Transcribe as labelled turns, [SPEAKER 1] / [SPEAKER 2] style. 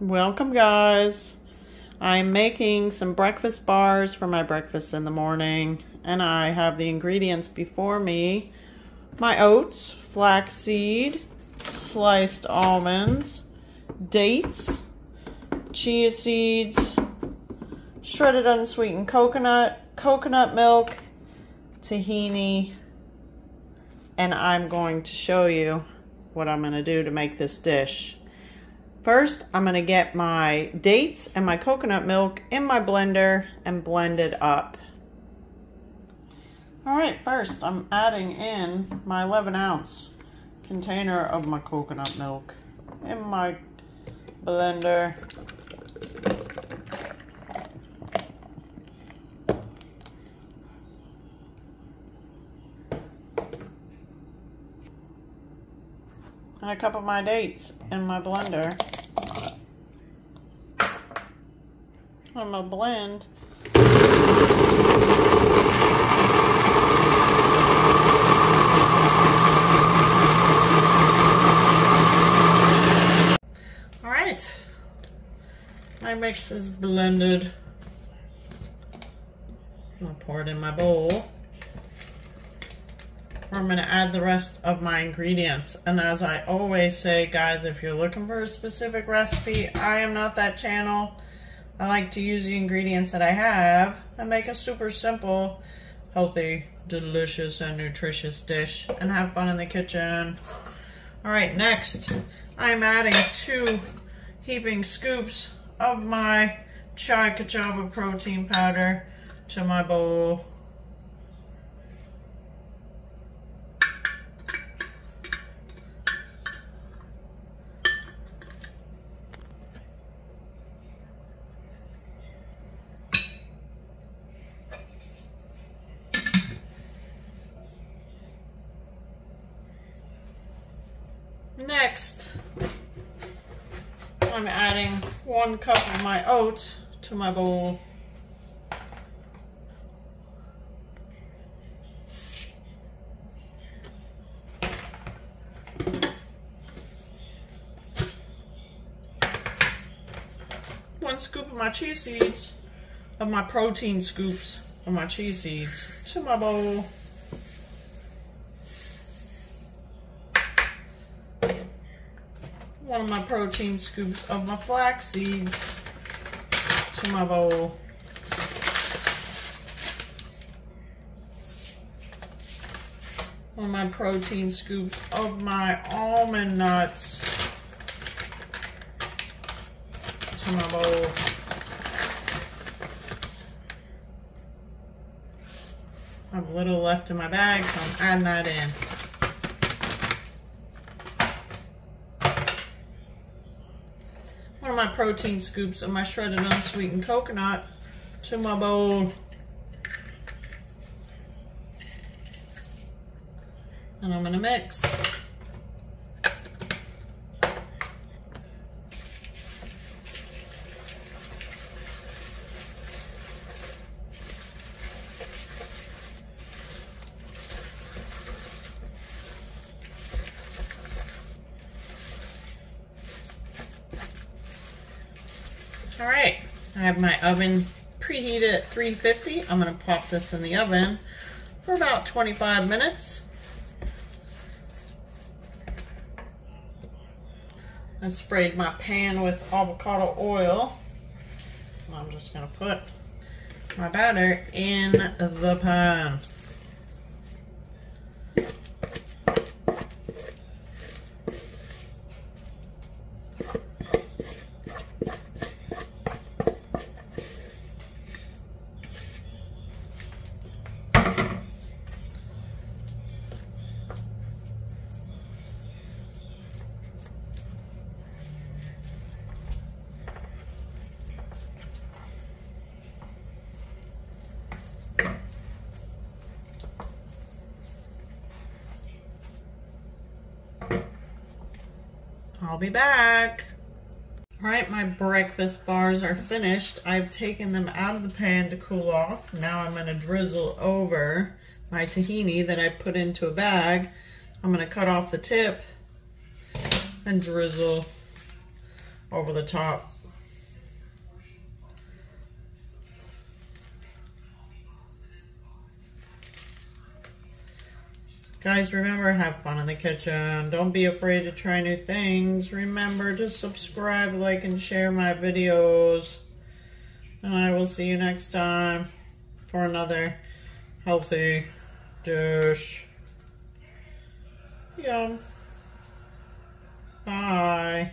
[SPEAKER 1] Welcome, guys. I'm making some breakfast bars for my breakfast in the morning, and I have the ingredients before me my oats, flaxseed, sliced almonds, dates, chia seeds, shredded unsweetened coconut, coconut milk, tahini, and I'm going to show you what I'm going to do to make this dish. First, I'm going to get my dates and my coconut milk in my blender and blend it up. All right, first I'm adding in my 11 ounce container of my coconut milk in my blender. And a cup of my dates in my blender. I'm gonna blend. All right, my mix is blended. I'm gonna pour it in my bowl. I'm gonna add the rest of my ingredients. And as I always say, guys, if you're looking for a specific recipe, I am not that channel. I like to use the ingredients that I have and make a super simple, healthy, delicious, and nutritious dish and have fun in the kitchen. All right, next, I'm adding two heaping scoops of my chai Ka'Chava protein powder to my bowl. Next, I'm adding one cup of my oats to my bowl. One scoop of my chia seeds, of my protein scoops of my chia seeds to my bowl. One of my protein scoops of my flax seeds to my bowl. One of my protein scoops of my almond nuts to my bowl. I have a little left in my bag, so I'm adding that in. My protein scoops of my shredded unsweetened coconut to my bowl. And I'm gonna mix. All right, I have my oven preheated at 350. I'm gonna pop this in the oven for about 25 minutes. I sprayed my pan with avocado oil. I'm just gonna put my batter in the pan. I'll be back. All right, my breakfast bars are finished. I've taken them out of the pan to cool off. Now I'm gonna drizzle over my tahini that I put into a bag. I'm gonna cut off the tip and drizzle over the top. Guys, remember, have fun in the kitchen. Don't be afraid to try new things. Remember to subscribe, like, and share my videos. And I will see you next time for another healthy dish. Yum. Bye.